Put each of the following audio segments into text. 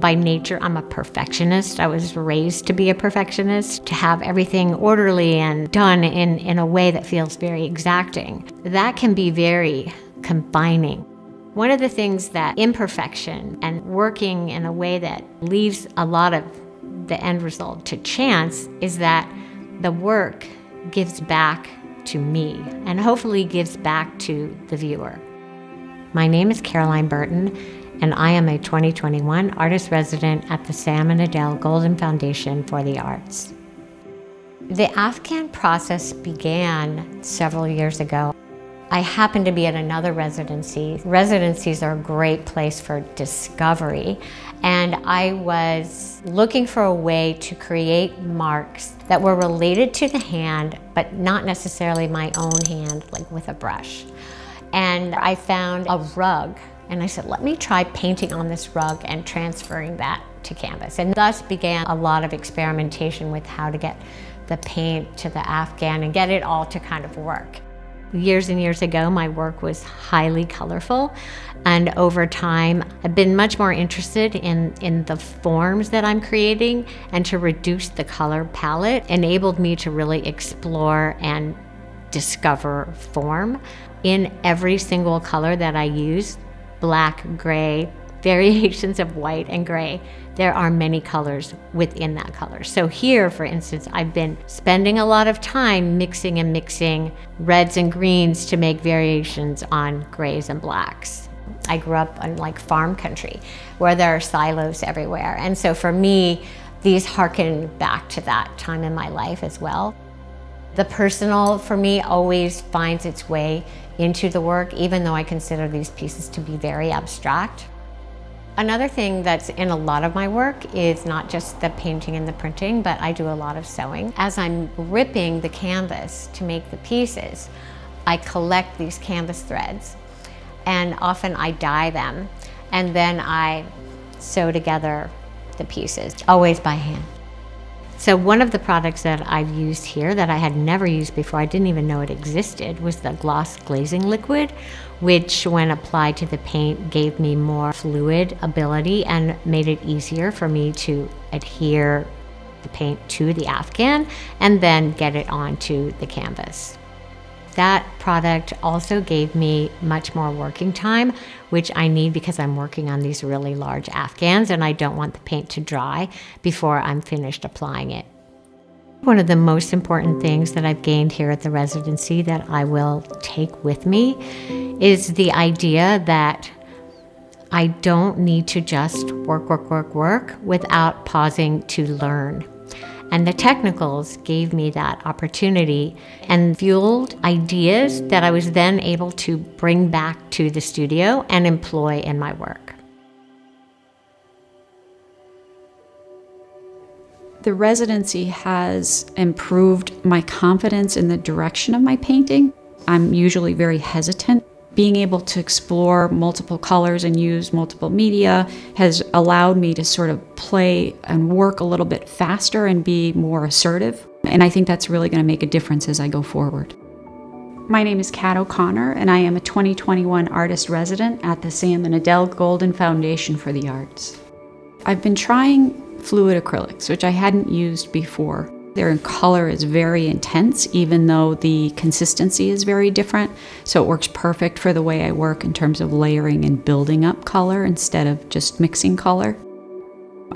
By nature, I'm a perfectionist. I was raised to be a perfectionist, to have everything orderly and done in, in a way that feels very exacting. That can be very combining. One of the things that imperfection and working in a way that leaves a lot of the end result to chance is that the work gives back to me and hopefully gives back to the viewer. My name is Caroline Burton, and I am a 2021 artist resident at the Sam and Adele Golden Foundation for the Arts. The Afghan process began several years ago. I happened to be at another residency. Residencies are a great place for discovery, and I was looking for a way to create marks that were related to the hand, but not necessarily my own hand, like with a brush. And I found a rug, and I said, let me try painting on this rug and transferring that to canvas. And thus began a lot of experimentation with how to get the paint to the Afghan and get it all to kind of work. Years and years ago, my work was highly colorful, and over time, I've been much more interested in, in the forms that I'm creating, and to reduce the color palette enabled me to really explore and discover form in every single color that I use black, gray, variations of white and gray. There are many colors within that color. So here, for instance, I've been spending a lot of time mixing and mixing reds and greens to make variations on grays and blacks. I grew up in like farm country where there are silos everywhere. And so for me, these harken back to that time in my life as well. The personal for me always finds its way into the work, even though I consider these pieces to be very abstract. Another thing that's in a lot of my work is not just the painting and the printing, but I do a lot of sewing. As I'm ripping the canvas to make the pieces, I collect these canvas threads and often I dye them and then I sew together the pieces, always by hand. So one of the products that I've used here that I had never used before, I didn't even know it existed, was the gloss glazing liquid, which when applied to the paint gave me more fluid ability and made it easier for me to adhere the paint to the Afghan and then get it onto the canvas. That product also gave me much more working time, which I need because I'm working on these really large Afghans and I don't want the paint to dry before I'm finished applying it. One of the most important things that I've gained here at the residency that I will take with me is the idea that I don't need to just work, work, work, work without pausing to learn. And the technicals gave me that opportunity and fueled ideas that I was then able to bring back to the studio and employ in my work. The residency has improved my confidence in the direction of my painting. I'm usually very hesitant being able to explore multiple colors and use multiple media has allowed me to sort of play and work a little bit faster and be more assertive. And I think that's really going to make a difference as I go forward. My name is Kat O'Connor, and I am a 2021 artist resident at the Sam and Adele Golden Foundation for the Arts. I've been trying fluid acrylics, which I hadn't used before. Their color is very intense, even though the consistency is very different. So it works perfect for the way I work in terms of layering and building up color instead of just mixing color.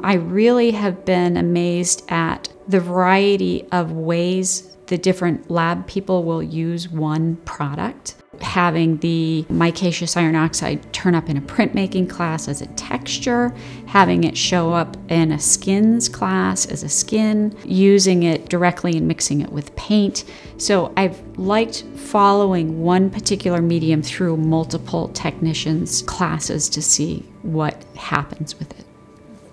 I really have been amazed at the variety of ways the different lab people will use one product having the micaceous iron oxide turn up in a printmaking class as a texture, having it show up in a skins class as a skin, using it directly and mixing it with paint. So I've liked following one particular medium through multiple technicians' classes to see what happens with it.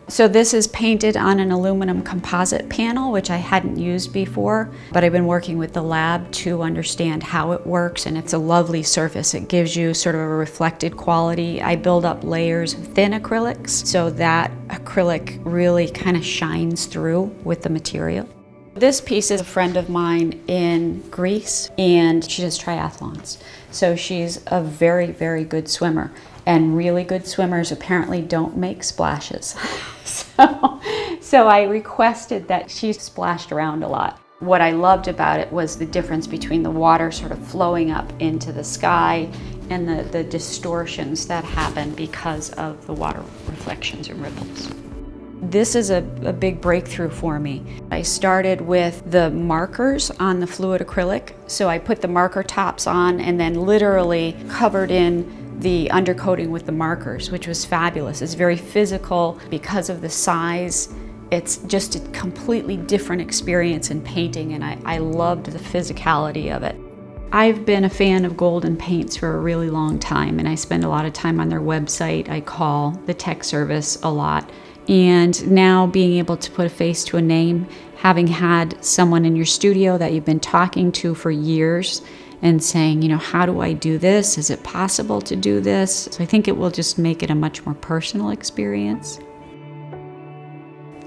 So this is painted on an aluminum composite panel, which I hadn't used before, but I've been working with the lab to understand how it works, and it's a lovely surface. It gives you sort of a reflected quality. I build up layers of thin acrylics, so that acrylic really kind of shines through with the material. This piece is a friend of mine in Greece, and she does triathlons. So she's a very, very good swimmer. And really good swimmers apparently don't make splashes. so, so I requested that she splashed around a lot. What I loved about it was the difference between the water sort of flowing up into the sky and the, the distortions that happen because of the water reflections and ripples. This is a, a, big breakthrough for me. I started with the markers on the fluid acrylic. So I put the marker tops on and then literally covered in the undercoating with the markers, which was fabulous. It's very physical because of the size. It's just a completely different experience in painting and I, I loved the physicality of it. I've been a fan of Golden Paints for a really long time and I spend a lot of time on their website. I call the tech service a lot. And now being able to put a face to a name, having had someone in your studio that you've been talking to for years and saying, you know, how do I do this? Is it possible to do this? So I think it will just make it a much more personal experience.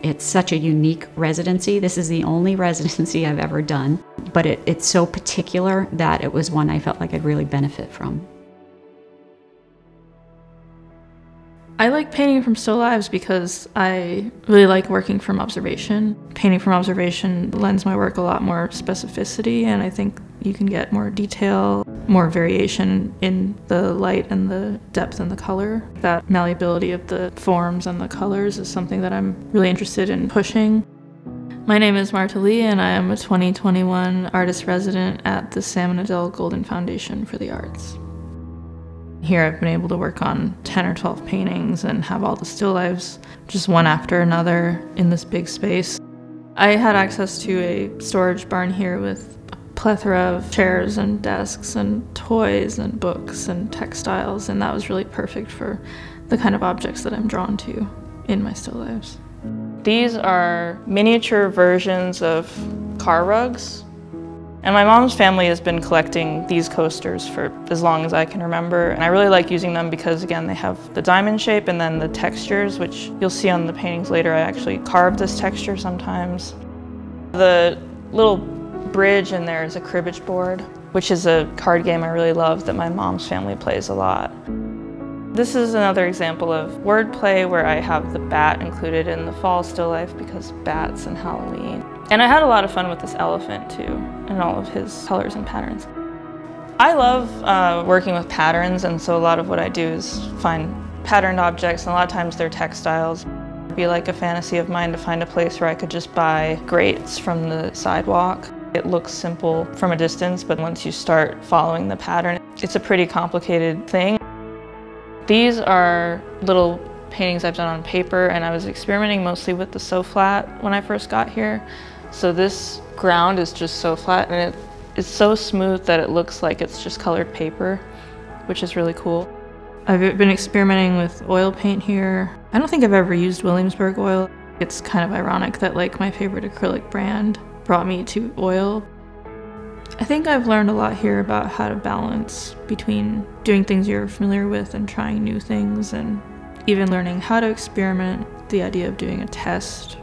It's such a unique residency. This is the only residency I've ever done, but it, it's so particular that it was one I felt like I'd really benefit from. I like painting from still lives because I really like working from observation. Painting from observation lends my work a lot more specificity, and I think you can get more detail, more variation in the light and the depth and the color. That malleability of the forms and the colors is something that I'm really interested in pushing. My name is Marta Lee, and I am a 2021 artist resident at the Sam and Adele Golden Foundation for the Arts. Here I've been able to work on 10 or 12 paintings and have all the still lifes just one after another in this big space. I had access to a storage barn here with plethora of chairs and desks and toys and books and textiles and that was really perfect for the kind of objects that I'm drawn to in my still lifes. These are miniature versions of car rugs and my mom's family has been collecting these coasters for as long as I can remember. And I really like using them because, again, they have the diamond shape and then the textures, which you'll see on the paintings later. I actually carved this texture sometimes. The little bridge in there is a cribbage board, which is a card game I really love that my mom's family plays a lot. This is another example of wordplay where I have the bat included in the fall still life because bats and Halloween. And I had a lot of fun with this elephant too, and all of his colors and patterns. I love uh, working with patterns, and so a lot of what I do is find patterned objects, and a lot of times they're textiles. It'd be like a fantasy of mine to find a place where I could just buy grates from the sidewalk. It looks simple from a distance, but once you start following the pattern, it's a pretty complicated thing. These are little paintings I've done on paper and I was experimenting mostly with the SoFlat when I first got here. So this ground is just so flat and it is so smooth that it looks like it's just colored paper, which is really cool. I've been experimenting with oil paint here. I don't think I've ever used Williamsburg oil. It's kind of ironic that like my favorite acrylic brand brought me to oil, I think I've learned a lot here about how to balance between doing things you're familiar with and trying new things, and even learning how to experiment, the idea of doing a test.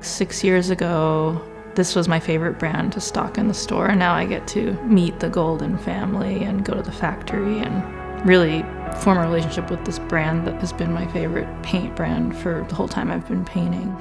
Six years ago, this was my favorite brand to stock in the store, and now I get to meet the Golden family and go to the factory and really form a relationship with this brand that has been my favorite paint brand for the whole time I've been painting.